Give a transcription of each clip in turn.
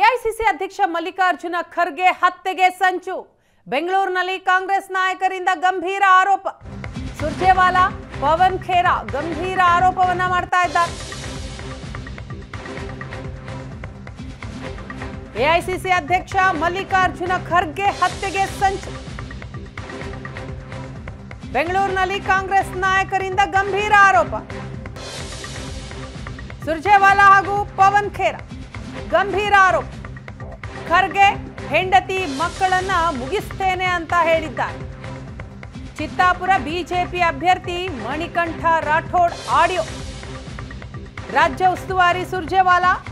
AICC ಅಧ್ಯಕ್ಷ ಮಲ್ಲಿಕಾರ್ಜುನ ಖರ್ಗೆ ಹತ್ಯೆಗೆ ಸಂಚು. ಬೆಂಗಳೂರಿನಲ್ಲಿ ಕಾಂಗ್ರೆಸ್ ನಾಯಕರಿಂದ ಗಂಭೀರ ಆರೋಪ. ಸುರ್ಜೇವಾಲಾ, ಪವನ್ ಖೇರಾ ಗಂಭೀರ ಆರೋಪವನ್ನ ಮಾಡ್ತಾ ಇದ್ದಾರೆ. ಎಐಸಿಸಿ ಅಧ್ಯಕ್ಷ ಮಲ್ಲಿಕಾರ್ಜುನ ಖರ್ಗೆ ಹತ್ಯೆಗೆ ಸಂಚು. ಬೆಂಗಳೂರಿನಲ್ಲಿ ಕಾಂಗ್ರೆಸ್ ನಾಯಕರಿಂದ ಗಂಭೀರ ಆರೋಪ. ಸುರ್ಜೇವಾಲಾ ಹಾಗೂ ಪವನ್ ಖೇರಾ. ಗಂಭೀರ ಆರೋಪ. ಖರ್ಗೆ ಹೆಂಡತಿ ಮಕ್ಕಳನ್ನ ಮುಗಿಸ್ತೇನೆ ಅಂತ ಹೇಳಿದ್ದಾರೆ. ಚಿತ್ತಾಪುರ ಬಿಜೆಪಿ ಅಭ್ಯರ್ಥಿ ಮಣಿಕಂಠ ರಾಠೋಡ್ ಆಡಿಯೋ. ರಾಜ್ಯ ಉಸ್ತುವಾರಿ ಸುರ್ಜೇವಾಲಾ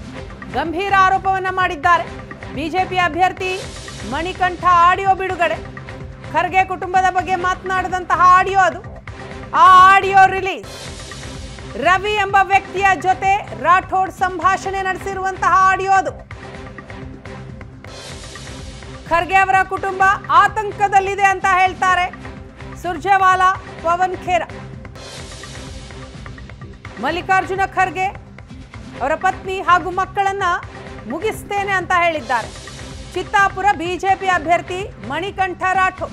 ಗಂಭೀರ ಆರೋಪವನ್ನ ಮಾಡಿದ್ದಾರೆ. ಬಿಜೆಪಿ ಅಭ್ಯರ್ಥಿ ಮಣಿಕಂಠ ಆಡಿಯೋ ಬಿಡುಗಡೆ. ಖರ್ಗೆ ಕುಟುಂಬದ ಬಗ್ಗೆ ಮಾತನಾಡಿದಂತಹ ಆಡಿಯೋ ಅದು. ಆ ಆಡಿಯೋ ರಿಲೀಸ್. ರವಿ ಎಂಬ ವ್ಯಕ್ತಿಯ ಜೊತೆ ರಾಠೋಡ್ ಸಂಭಾಷಣೆ ನಡೆಸಿರುವಂತಹ ಆಡಿಯೋ ಅದು. ಖರ್ಗೆ ಅವರ ಕುಟುಂಬ ಆತಂಕದಲ್ಲಿದೆ ಅಂತ ಹೇಳ್ತಾರೆ ಸುರ್ಜೇವಾಲಾ ಪವನ್ ಖೇರ. ಮಲ್ಲಿಕಾರ್ಜುನ ಖರ್ಗೆ ಅವರ ಪತ್ನಿ ಹಾಗೂ ಮಕ್ಕಳನ್ನ ಮುಗಿಸ್ತೇನೆ ಅಂತ ಹೇಳಿದ್ದಾರೆ. ಚಿತ್ತಾಪುರ ಬಿಜೆಪಿ ಅಭ್ಯರ್ಥಿ ಮಣಿಕಂಠ ರಾಠೋಡ್.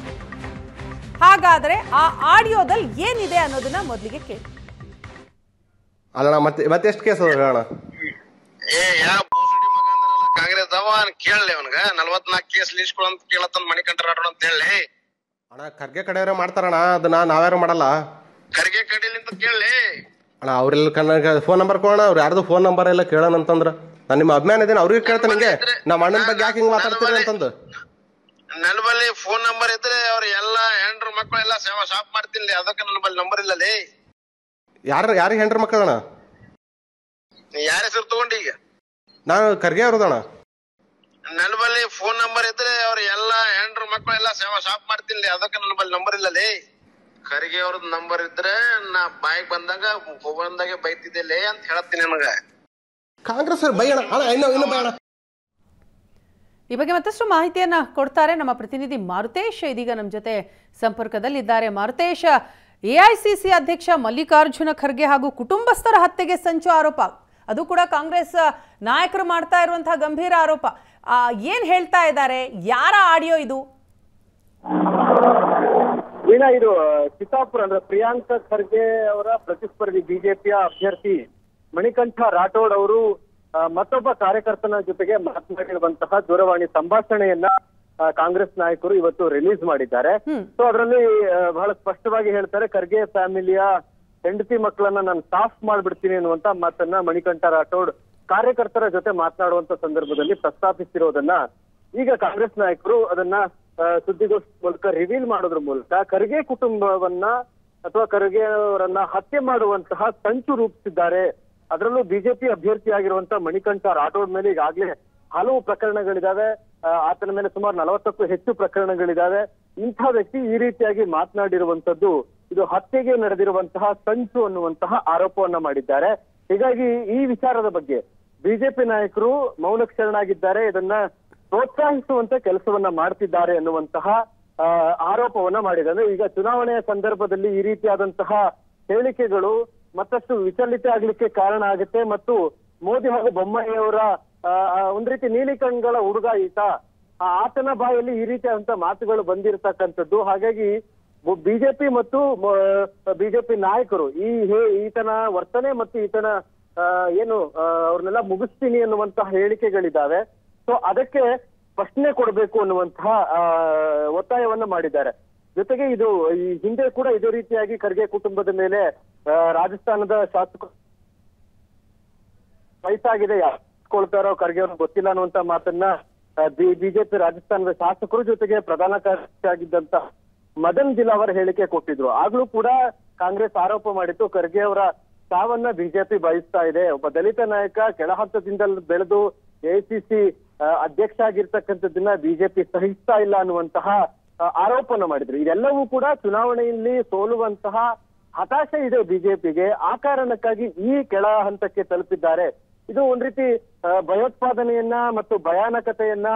ಹಾಗಾದ್ರೆ ಆ ಆಡಿಯೋದಲ್ಲಿ ಏನಿದೆ ಅನ್ನೋದನ್ನ ಮೊದಲಿಗೆ ಕೇಳಿ. ಅಲ್ಲಣ್ಣ ಮತ್ತೆ ಮತ್ತೆ ಎಷ್ಟು ಕೇಸ್ ಅದ ಹೇಳಣ್ಣ ಏ ಯಾವ ಬೋಸಡಿ ಮಗ ಅಂದ್ರಲ್ಲ ಕಾಂಗ್ರೆಸ್ ಅವ ಕೇಳಲಿ ಅವನ್ಗ. ನಲ್ವತ್ನಾಲ್ಕು ಕೇಸ್ ಲೀಸ್ಕೊಳ ಅಂತ ಕೇಳತ್ತಂದ ಮಣಿಕಂಠರ ಆಡೋಣ ಅಂತ ಹೇಳಿ ಅಣ್ಣ ಖರ್ಗೆ ಕಡೆಯವ್ರೆ ಮಾಡ್ತಾರಣ್ಣ ಅದನ್ನ ನಾವ್ಯಾರು ಮಾಡಲ್ಲ? ಖರ್ಗೆ ಕಡಿಲಿ ಅಂತ ಕೇಳಲಿ. ಅಣ್ಣ ಅವ್ರೆಲ್ಲ ಕನ್ನಡ ಫೋನ್ ನಂಬರ್ ಕೊಡೋಣ ಅವ್ರು ಯಾರ್ದು ಫೋನ್ ನಂಬರ್ ಎಲ್ಲ ಕೇಳೋಣ ಅಂತಂದ್ರ. ನಾನು ನಿಮ್ಮ ಅಭಿಮಾನ ಇದ್ದೀನಿ ಅವ್ರಿಗೆ ಕೇಳ್ತೇನೆ ನಿಮಗೆ ನಮ್ಮ ಅಣ್ಣನ ಬಗ್ಗೆ ಯಾಕೆ ಹಿಂಗೆ ಮಾತಾಡ್ತೀರಿ ಅಂತಂದು. ನನ್ನ ಬಲ್ಲಿ ಫೋನ್ ನಂಬರ್ ಇದ್ರೆ ಅವ್ರ ಎಲ್ಲಾ ಹೆಂಡ್ರು ಮಕ್ಕಳು ಎಲ್ಲಾ ಸೇವಾ ಶಾಪ್ ಮಾಡ್ತೀನಿ ಅದಕ್ಕೆ ನನ್ನ ಬಳಿ ನಂಬರ್ ಇಲ್ಲಲೇ. ಯಾರು ಯಾರ ಹೆಂಡ್ರ ಮಕ್ಕಳಣ್ಣ ನೀ ಯಾರ ಹೆಸರು ತಗೊಂಡಿ ಈಗ? ನಾನು ಖರ್ಗೆ ಅವ್ರದಣ್ಣ ನನ್ನ ಬಳಿ ಫೋನ್ ನಂಬರ್ ಇದ್ರೆ ಅವ್ರ ಎಲ್ಲಾ ಹೆಂಡ್ರ ಮಕ್ಕಳು ಎಲ್ಲಾ ಸೇವಾ ಶಾಪ್ ಮಾಡ್ತೀನಿ ಅದಕ್ಕೆ ನನ್ನ ಬಳಿ ನಂಬರ್ ಇಲ್ಲ ಲೇ. ಖರ್ಗೆ ಅವ್ರದ್ ನಂಬರ್ ಇದ್ರೆ ನಾ ಬಾಯಿಗೆ ಬಂದಾಗ ಬಂದಾಗ ಬೈತಿದ್ದೆ ಲೇ ಅಂತ ಹೇಳತ್ತೀನಿ ನನಗ. ಕಾಂಗ್ರೆಸ್ ಅವ್ರು ಬೈಯಣ ಅಣ್ಣ. ಇನ್ನು ಇನ್ನು ಬೈಯಣ ಈ ಬಗ್ಗೆ ಮತ್ತಷ್ಟು ಮಾಹಿತಿಯನ್ನ ಕೊಡ್ತಾರೆ ನಮ್ಮ ಪ್ರತಿನಿಧಿ ಮಾರುತೇಶ್. ಇದೀಗ ನಮ್ಮ ಜೊತೆ ಸಂಪರ್ಕದಲ್ಲಿದ್ದಾರೆ ಮಾರುತೇಶ್ ಎಐಸಿಸಿ ಅಧ್ಯಕ್ಷ ಮಲ್ಲಿಕಾರ್ಜುನ ಖರ್ಗೆ ಹಾಗೂ ಕುಟುಂಬಸ್ಥರ ಹತ್ಯೆಗೆ ಸಂಚು ಆರೋಪ. ಅದು ಕೂಡ ಕಾಂಗ್ರೆಸ್ ನಾಯಕರು ಮಾಡ್ತಾ ಇರುವಂತಹ ಗಂಭೀರ ಆರೋಪ. ಏನ್ ಹೇಳ್ತಾ ಇದ್ದಾರೆ? ಯಾರ ಆಡಿಯೋ ಇದು? ವೀಣಾ ಇದು ಚಿತ್ತಾಪುರ, ಅಂದ್ರೆ ಪ್ರಿಯಾಂಕ ಖರ್ಗೆ ಅವರ ಪ್ರತಿಸ್ಪರ್ಧಿ ಬಿಜೆಪಿಯ ಅಭ್ಯರ್ಥಿ ಮಣಿಕಂಠ ರಾಠೋಡ್ ಅವರು ಮತ್ತೊಬ್ಬ ಕಾರ್ಯಕರ್ತನ ಜೊತೆಗೆ ಮಾತನಾಡಿರುವಂತಹ ದೂರವಾಣಿ ಸಂಭಾಷಣೆಯನ್ನ ಕಾಂಗ್ರೆಸ್ ನಾಯಕರು ಇವತ್ತು ರಿಲೀಸ್ ಮಾಡಿದ್ದಾರೆ. ಸೊ ಅದರಲ್ಲಿ ಬಹಳ ಸ್ಪಷ್ಟವಾಗಿ ಹೇಳ್ತಾರೆ ಖರ್ಗೆ ಫ್ಯಾಮಿಲಿಯ ಹೆಂಡತಿ ಮಕ್ಕಳನ್ನ ನಾನು ಸಾಫ್ ಮಾಡ್ಬಿಡ್ತೀನಿ ಅನ್ನುವಂತ ಮಾತನ್ನ ಮಣಿಕಂಠ ರಾಠೋಡ್ ಕಾರ್ಯಕರ್ತರ ಜೊತೆ ಮಾತನಾಡುವಂತ ಸಂದರ್ಭದಲ್ಲಿ ಪ್ರಸ್ತಾಪಿಸಿರೋದನ್ನ ಈಗ ಕಾಂಗ್ರೆಸ್ ನಾಯಕರು ಅದನ್ನ ಸುದ್ದಿಗೋಷ್ಠಿ ಮೂಲಕ ರಿವೀಲ್ ಮಾಡೋದ್ರ ಮೂಲಕ ಖರ್ಗೆ ಕುಟುಂಬವನ್ನ ಅಥವಾ ಖರ್ಗೆ ಅವರನ್ನ ಹತ್ಯೆ ಮಾಡುವಂತಹ ಸಂಚು ರೂಪಿಸಿದ್ದಾರೆ. ಅದರಲ್ಲೂ ಬಿಜೆಪಿ ಅಭ್ಯರ್ಥಿ ಆಗಿರುವಂತ ಮಣಿಕಂಠ ರಾಠೋಡ್ ಮೇಲೆ ಈಗಾಗಲೇ ಹಲವು ಪ್ರಕರಣಗಳಿದಾವೆ. ಆತನ ಮೇಲೆ ಸುಮಾರು ನಲವತ್ತಕ್ಕೂ ಹೆಚ್ಚು ಪ್ರಕರಣಗಳಿದಾವೆ. ಇಂಥ ವ್ಯಕ್ತಿ ಈ ರೀತಿಯಾಗಿ ಮಾತನಾಡಿರುವಂತದ್ದು ಇದು ಹತ್ಯೆಗೆ ನಡೆದಿರುವಂತಹ ಸಂಚು ಅನ್ನುವಂತಹ ಆರೋಪವನ್ನ ಮಾಡಿದ್ದಾರೆ. ಹೀಗಾಗಿ ಈ ವಿಚಾರದ ಬಗ್ಗೆ ಬಿಜೆಪಿ ನಾಯಕರು ಮೌನಕ್ಷರಣಾಗಿದ್ದಾರೆ. ಇದನ್ನ ಪ್ರೋತ್ಸಾಹಿಸುವಂತ ಕೆಲಸವನ್ನ ಮಾಡ್ತಿದ್ದಾರೆ ಎನ್ನುವಂತಹ ಆರೋಪವನ್ನ ಮಾಡಿದ್ದಾರೆ. ಈಗ ಚುನಾವಣೆಯ ಸಂದರ್ಭದಲ್ಲಿ ಈ ರೀತಿಯಾದಂತಹ ಹೇಳಿಕೆಗಳು ಮತ್ತಷ್ಟು ವಿಚಲಿತ ಆಗ್ಲಿಕ್ಕೆ ಕಾರಣ ಆಗುತ್ತೆ. ಮತ್ತು ಮೋದಿ ಹಾಗೂ ಬೊಮ್ಮಾಯಿಯವರ ಒಂದ್ ರೀತಿ ನೀಲಿ ಕಣ್ಗಳ ಹುಡುಗ ಈತ. ಆತನ ಬಾಯಲ್ಲಿ ಈ ರೀತಿಯಾದಂತಹ ಮಾತುಗಳು ಬಂದಿರತಕ್ಕಂಥದ್ದು. ಹಾಗಾಗಿ ಬಿಜೆಪಿ ಮತ್ತು ಬಿಜೆಪಿ ನಾಯಕರು ಈ ಹೇ- ಈತನ ವರ್ತನೆ ಮತ್ತು ಈತನ ಏನು ಅವ್ರನ್ನೆಲ್ಲ ಮುಗಿಸ್ತೀನಿ ಅನ್ನುವಂತಹ ಹೇಳಿಕೆಗಳಿದ್ದಾವೆ. ಸೊ ಅದಕ್ಕೆ ಸ್ಪಷ್ಟನೆ ಕೊಡಬೇಕು ಅನ್ನುವಂತಹ ಒತ್ತಾಯವನ್ನ ಮಾಡಿದ್ದಾರೆ. ಜೊತೆಗೆ ಇದು, ಈ ಹಿಂದೆ ಕೂಡ ಇದೇ ರೀತಿಯಾಗಿ ಖರ್ಗೆ ಕುಟುಂಬದ ಮೇಲೆ ರಾಜಸ್ಥಾನದ ಶಾಸಕ ವಯಸ್ಸಾಗಿದೆ ಯಾಕೊಳ್ತಾರೋ ಖರ್ಗೆ ಅವ್ರಿಗೆ ಗೊತ್ತಿಲ್ಲ ಅನ್ನುವಂತ ಮಾತನ್ನ ಬಿಜೆಪಿ ರಾಜಸ್ಥಾನದ ಶಾಸಕರು ಜೊತೆಗೆ ಪ್ರಧಾನ ಕಾರ್ಯದರ್ಶಿ ಮದನ್ ಮದನ್ ಅವರ ಹೇಳಿಕೆ ಕೊಟ್ಟಿದ್ರು. ಆಗ್ಲೂ ಕೂಡ ಕಾಂಗ್ರೆಸ್ ಆರೋಪ ಮಾಡಿತ್ತು ಖರ್ಗೆ ಅವರ ಸಾವನ್ನ ಬಿಜೆಪಿ ಬಯಸ್ತಾ ಇದೆ. ಒಬ್ಬ ದಲಿತ ನಾಯಕ ಕೆಳಹಂತದಿಂದ ಬೆಳೆದು ಎಐಸಿಸಿ ಅಧ್ಯಕ್ಷ ಆಗಿರ್ತಕ್ಕಂಥದ್ದನ್ನ ಬಿಜೆಪಿ ಸಹಿಸ್ತಾ ಇಲ್ಲ ಅನ್ನುವಂತಹ ಆರೋಪನ ಮಾಡಿದ್ರು. ಇದೆಲ್ಲವೂ ಕೂಡ ಚುನಾವಣೆಯಲ್ಲಿ ಸೋಲುವಂತಹ ಹತಾಶೆ ಇದೆ ಬಿಜೆಪಿಗೆ. ಆ ಕಾರಣಕ್ಕಾಗಿ ಈ ಕೆಳ ಹಂತಕ್ಕೆ ತಲುಪಿದ್ದಾರೆ ಇದು ಒಂದ್ ರೀತಿ ಭಯೋತ್ಪಾದನೆಯನ್ನ ಮತ್ತು ಭಯಾನಕತೆಯನ್ನ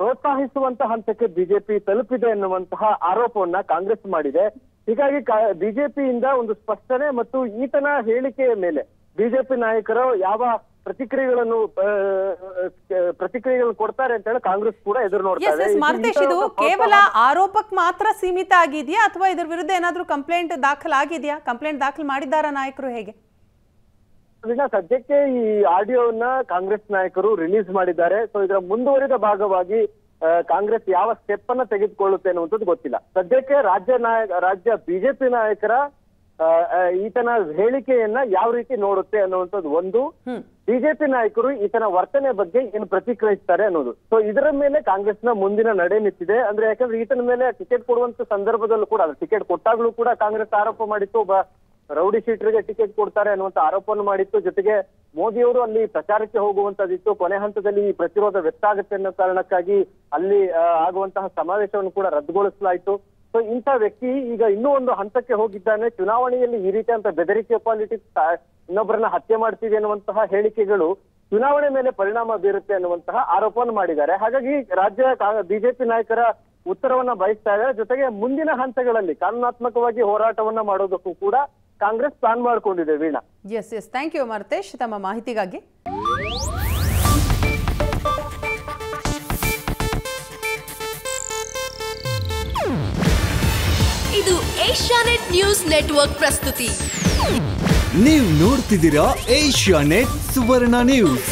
ಪ್ರೋತ್ಸಾಹಿಸುವಂತ ಹಂತಕ್ಕೆ ಬಿಜೆಪಿ ತಲುಪಿದೆ ಎನ್ನುವಂತಹ ಆರೋಪವನ್ನ ಕಾಂಗ್ರೆಸ್ ಮಾಡಿದೆ. ಹೀಗಾಗಿ ಬಿಜೆಪಿಯಿಂದ ಒಂದು ಸ್ಪಷ್ಟನೆ ಮತ್ತು ಈತನ ಹೇಳಿಕೆಯ ಮೇಲೆ ಬಿಜೆಪಿ ನಾಯಕರು ಯಾವ ಪ್ರತಿಕ್ರಿಯೆಗಳನ್ನು ಪ್ರತಿಕ್ರಿಯೆಗಳನ್ನು ಕೊಡ್ತಾರೆ ಅಂತ ಹೇಳಿ ಕಾಂಗ್ರೆಸ್ ಕೂಡ ಎದುರು ನೋಡ್ತಾರೆ ಇದು. ಕೇವಲ ಆರೋಪಕ್ಕೆ ಮಾತ್ರ ಸೀಮಿತ ಆಗಿದೆಯಾ ಅಥವಾ ಇದರ ವಿರುದ್ಧ ಏನಾದ್ರೂ ಕಂಪ್ಲೇಂಟ್ ದಾಖಲಾಗಿದೆಯಾ? ಕಂಪ್ಲೇಂಟ್ ದಾಖಲು ಮಾಡಿದ್ದಾರಾ ನಾಯಕರು ಹೇಗೆ? ಸದ್ಯಕ್ಕೆ ಈ ಆಡಿಯೋವನ್ನ ಕಾಂಗ್ರೆಸ್ ನಾಯಕರು ರಿಲೀಸ್ ಮಾಡಿದ್ದಾರೆ. ಸೊ ಇದರ ಮುಂದುವರಿದ ಭಾಗವಾಗಿ ಕಾಂಗ್ರೆಸ್ ಯಾವ ಸ್ಟೆಪ್ ಅನ್ನ ತೆಗೆದುಕೊಳ್ಳುತ್ತೆ ಅನ್ನುವಂಥದ್ದು ಗೊತ್ತಿಲ್ಲ. ಸದ್ಯಕ್ಕೆ ರಾಜ್ಯ ನಾಯಕ ರಾಜ್ಯ ಬಿಜೆಪಿ ನಾಯಕರ ಈತನ ಹೇಳಿಕೆಯನ್ನ ಯಾವ ರೀತಿ ನೋಡುತ್ತೆ ಅನ್ನುವಂಥದ್ದು ಒಂದು. ಬಿಜೆಪಿ ನಾಯಕರು ಈತನ ವರ್ತನೆ ಬಗ್ಗೆ ಏನು ಪ್ರತಿಕ್ರಿಯಿಸ್ತಾರೆ ಅನ್ನೋದು. ಸೊ ಇದರ ಮೇಲೆ ಕಾಂಗ್ರೆಸ್ನ ಮುಂದಿನ ನಡೆ ನಿಂತಿದೆ. ಅಂದ್ರೆ ಯಾಕಂದ್ರೆ ಈತನ ಮೇಲೆ ಟಿಕೆಟ್ ಕೊಡುವಂತ ಸಂದರ್ಭದಲ್ಲೂ ಕೂಡ ಟಿಕೆಟ್ ಕೊಟ್ಟಾಗ್ಲೂ ಕೂಡ ಕಾಂಗ್ರೆಸ್ ಆರೋಪ ಮಾಡಿತ್ತು. ಒಬ್ಬ ರೌಡಿ ಶೀಟರ್ಗೆ ಟಿಕೆಟ್ ಕೊಡ್ತಾರೆ ಅನ್ನುವಂತ ಆರೋಪವನ್ನು ಮಾಡಿತ್ತು. ಜೊತೆಗೆ ಮೋದಿಯವರು ಅಲ್ಲಿ ಪ್ರಚಾರಕ್ಕೆ ಹೋಗುವಂತದಿತ್ತು ಕೊನೆ ಹಂತದಲ್ಲಿ ಈ ಪ್ರತಿರೋಧ ವ್ಯಕ್ತ ಆಗುತ್ತೆ ಅನ್ನೋ ಕಾರಣಕ್ಕಾಗಿ ಅಲ್ಲಿ ಆಗುವಂತಹ ಸಮಾವೇಶವನ್ನು ಕೂಡ ರದ್ದುಗೊಳಿಸಲಾಯಿತು. ಸೊ ಇಂಥ ವ್ಯಕ್ತಿ ಈಗ ಇನ್ನೂ ಒಂದು ಹಂತಕ್ಕೆ ಹೋಗಿದ್ದಾನೆ. ಚುನಾವಣೆಯಲ್ಲಿ ಈ ರೀತಿಯಂತ ಬೆದರಿಕೆ ಪಾಲಿಟಿಕ್ಸ್ ಇನ್ನೊಬ್ಬರನ್ನ ಹತ್ಯೆ ಮಾಡ್ತೀವಿ ಅನ್ನುವಂತಹ ಹೇಳಿಕೆಗಳು ಚುನಾವಣೆ ಮೇಲೆ ಪರಿಣಾಮ ಬೀರುತ್ತೆ ಅನ್ನುವಂತಹ ಆರೋಪವನ್ನು ಮಾಡಿದ್ದಾರೆ. ಹಾಗಾಗಿ ರಾಜ್ಯ ಬಿಜೆಪಿ ನಾಯಕರ ಉತ್ತರವನ್ನ ಬಯಸ್ತಾ ಇದ್ದಾರೆ. ಜೊತೆಗೆ ಮುಂದಿನ ಹಂತಗಳಲ್ಲಿ ಕಾನೂನಾತ್ಮಕವಾಗಿ ಹೋರಾಟವನ್ನ ಮಾಡೋದಕ್ಕೂ ಕೂಡ ಕಾಂಗ್ರೆಸ್ ಪ್ಲಾನ್ ಮಾಡಿಕೊಂಡಿದೆ Veena. Yes yes thank you Marthesh ತಮ್ಮ ಮಾಹಿತಿಗಾಗಿ. ಇದು ಏಷ್ಯಾನೆಟ್ ನ್ಯೂಸ್ ನೆಟ್ವರ್ಕ್ ಪ್ರಸ್ತುತಿ. ನೀವು ನೋಡ್ತಿದ್ದೀರಾ ಏಷ್ಯಾ ನೆಟ್ ಸುವರ್ಣ ನ್ಯೂಸ್.